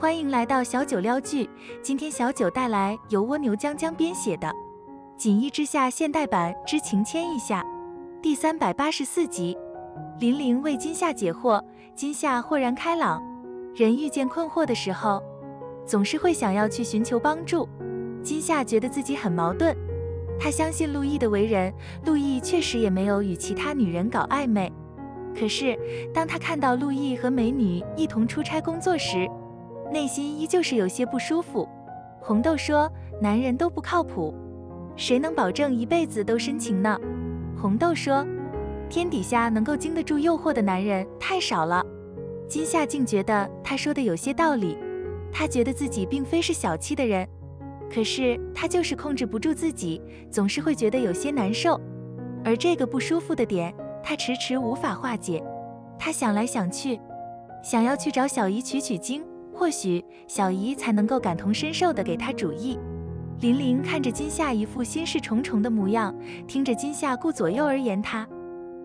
欢迎来到小九撩剧，今天小九带来由蜗牛江江编写的《锦衣之下》现代版之情牵一下第三百八十四集。林玲为金夏解惑，金夏豁然开朗。人遇见困惑的时候，总是会想要去寻求帮助。金夏觉得自己很矛盾，她相信陆毅的为人，陆毅确实也没有与其他女人搞暧昧。可是当他看到陆毅和美女一同出差工作时，内心依旧是有些不舒服。红豆说：“男人都不靠谱，谁能保证一辈子都深情呢？”红豆说：“天底下能够经得住诱惑的男人太少了。”金夏竟觉得他说的有些道理。他觉得自己并非是小气的人，可是他就是控制不住自己，总是会觉得有些难受。而这个不舒服的点，他迟迟无法化解。他想来想去，想要去找小姨取取经。或许小姨才能够感同身受的给他主意。林玲看着金夏一副心事重重的模样，听着金夏顾左右而言他，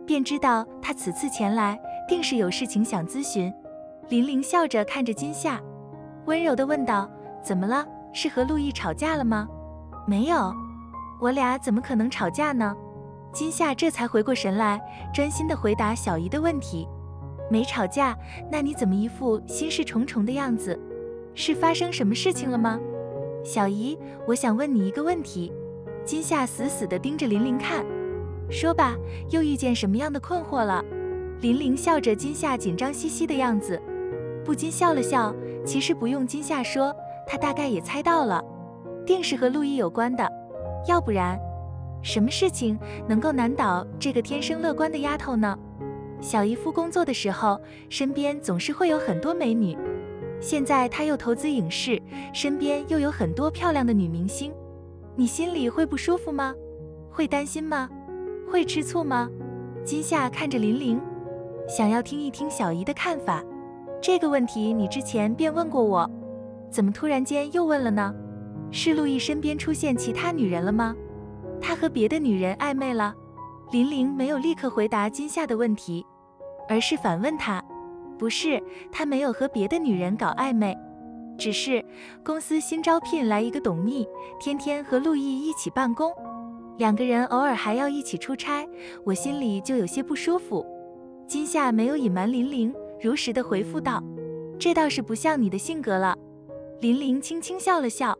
便知道他此次前来定是有事情想咨询。林玲笑着看着金夏，温柔的问道：“怎么了？是和陆毅吵架了吗？”“没有，我俩怎么可能吵架呢？”金夏这才回过神来，专心的回答小姨的问题。没吵架，那你怎么一副心事重重的样子？是发生什么事情了吗？小姨，我想问你一个问题。金夏死死地盯着林玲看，说吧，又遇见什么样的困惑了？林玲笑着，金夏紧张兮兮的样子，不禁笑了笑。其实不用金夏说，她大概也猜到了，定是和陆毅有关的，要不然，什么事情能够难倒这个天生乐观的丫头呢？小姨夫工作的时候，身边总是会有很多美女。现在他又投资影视，身边又有很多漂亮的女明星，你心里会不舒服吗？会担心吗？会吃醋吗？金夏看着林玲，想要听一听小姨的看法。这个问题你之前便问过我，怎么突然间又问了呢？是陆毅身边出现其他女人了吗？他和别的女人暧昧了？林玲没有立刻回答金夏的问题，而是反问他：“不是，他没有和别的女人搞暧昧，只是公司新招聘来一个董秘，天天和陆毅一起办公，两个人偶尔还要一起出差，我心里就有些不舒服。”金夏没有隐瞒林玲，如实的回复道：“这倒是不像你的性格了。”林玲轻轻笑了笑：“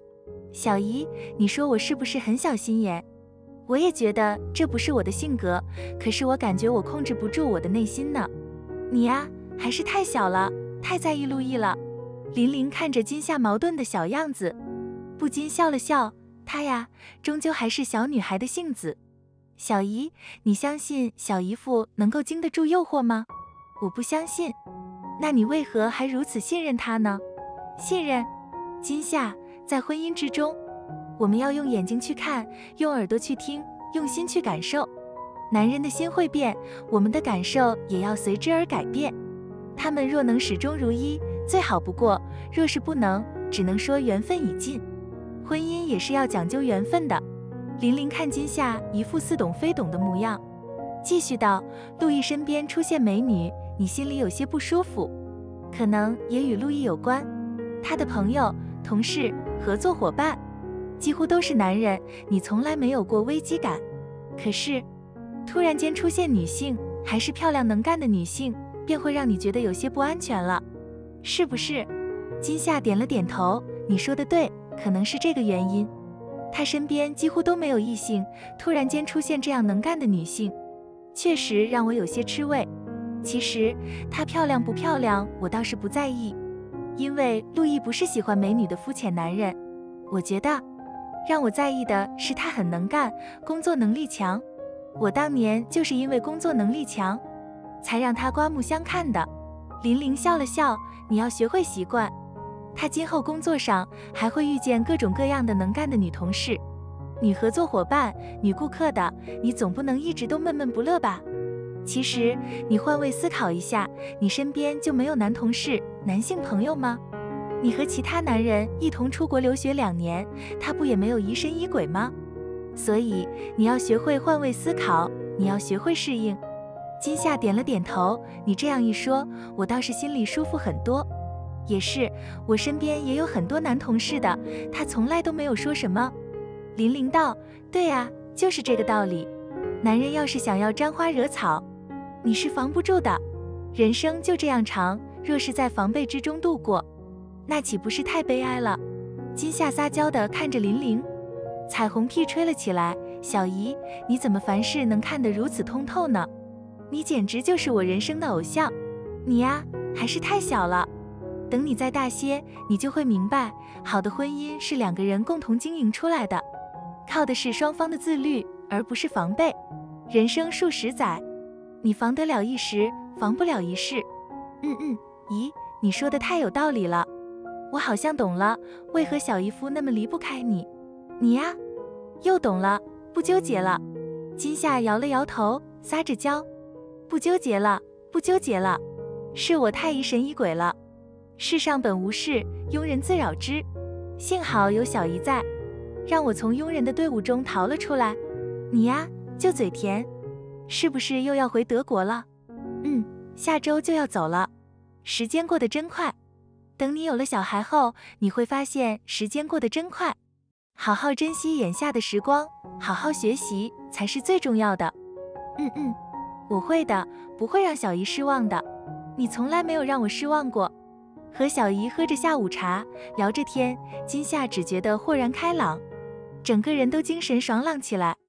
小姨，你说我是不是很小心眼？”我也觉得这不是我的性格，可是我感觉我控制不住我的内心呢。你呀，还是太小了，太在意陆毅了。林玲看着金夏矛盾的小样子，不禁笑了笑。她呀，终究还是小女孩的性子。小姨，你相信小姨夫能够经得住诱惑吗？我不相信。那你为何还如此信任他呢？信任？金夏，在婚姻之中。我们要用眼睛去看，用耳朵去听，用心去感受。男人的心会变，我们的感受也要随之而改变。他们若能始终如一，最好不过；若是不能，只能说缘分已尽。婚姻也是要讲究缘分的。玲玲看金夏一副似懂非懂的模样，继续道：“陆毅身边出现美女，你心里有些不舒服，可能也与陆毅有关。他的朋友、同事、合作伙伴。”几乎都是男人，你从来没有过危机感。可是，突然间出现女性，还是漂亮能干的女性，便会让你觉得有些不安全了，是不是？金夏点了点头，你说的对，可能是这个原因。他身边几乎都没有异性，突然间出现这样能干的女性，确实让我有些吃味。其实她漂亮不漂亮，我倒是不在意，因为陆毅不是喜欢美女的肤浅男人，我觉得。让我在意的是他很能干，工作能力强。我当年就是因为工作能力强，才让他刮目相看的。林玲笑了笑，你要学会习惯。他今后工作上还会遇见各种各样的能干的女同事、女合作伙伴、女顾客的，你总不能一直都闷闷不乐吧？其实你换位思考一下，你身边就没有男同事、男性朋友吗？你和其他男人一同出国留学两年，他不也没有疑神疑鬼吗？所以你要学会换位思考，你要学会适应。金夏点了点头，你这样一说，我倒是心里舒服很多。也是，我身边也有很多男同事的，他从来都没有说什么。林玲道：“对啊，就是这个道理。男人要是想要沾花惹草，你是防不住的。人生就这样长，若是在防备之中度过，那岂不是太悲哀了？”金夏撒娇的看着林玲，彩虹屁吹了起来：“小姨，你怎么凡事能看得如此通透呢？你简直就是我人生的偶像。你呀，还是太小了。”等你再大些，你就会明白，好的婚姻是两个人共同经营出来的，靠的是双方的自律，而不是防备。人生数十载，你防得了一时，防不了一世。嗯嗯，咦，你说的太有道理了，我好像懂了，为何小姨夫那么离不开你？你呀，又懂了，不纠结了。金夏摇了摇头，撒着娇，不纠结了，不纠结了，是我太疑神疑鬼了。世上本无事，庸人自扰之。幸好有小姨在，让我从庸人的队伍中逃了出来。你呀，就嘴甜，是不是又要回德国了？嗯，下周就要走了。时间过得真快，等你有了小孩后，你会发现时间过得真快。好好珍惜眼下的时光，好好学习才是最重要的。嗯嗯，我会的，不会让小姨失望的。你从来没有让我失望过。和小姨喝着下午茶，聊着天，金夏只觉得豁然开朗，整个人都精神爽朗起来。